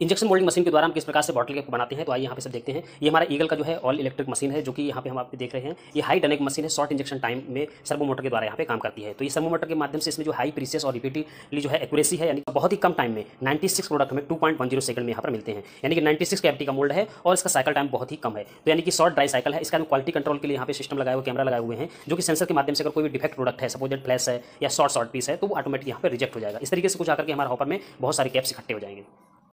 Injection moulding machine के द्वारा हम किस प्रकार से बॉटल के बनाते हैं तो आइए यहाँ पे सब देखते हैं। ये हमारा ईगल का जो है ऑल इलेक्ट्रिक मशीन है, जो कि यहाँ पे हम आप देख रहे हैं। ये हाई डनेक मशीन है शॉर्ट इंजेक्शन टाइम में सर्वो मोटर के द्वारा यहाँ पे काम करती है। तो ये सर्वो मोटर के माध्यम से इसमें जो हाई प्रीसियस और रिपीटिवली जो है एक्यूरेसी है, यानी बहुत ही कम टाइम में 96 प्रोडक्ट हमें टू सेकंड में यहाँ पर मिलते हैं। यानी कि नाइन्टी सिक्स का मोल्ड है और इसका साइकिल टाइम बहुत ही कम है। तो यानी कि शॉर्ट ड्राई साइकिल है, इसका क्वालिटी कंट्रोल के लिए यहाँ पे सिस्टम लगाए हुए कैमरा लगाए हुए हैं, जो कि सेंसर के माध्यम से अगर कोई भी डिफेक्ट प्रोडक्ट है सपोज़ फ्लैश है या शॉर्ट शॉर्ट पीस है तो वो ऑटोमेटिक यहाँ पे रिजेक्ट हो जाएगा। इस तरीके से कुछ आकर के हमारे ऑफ़र में बहुत सारे कैप्स इकट्ठे हो जाएँगे।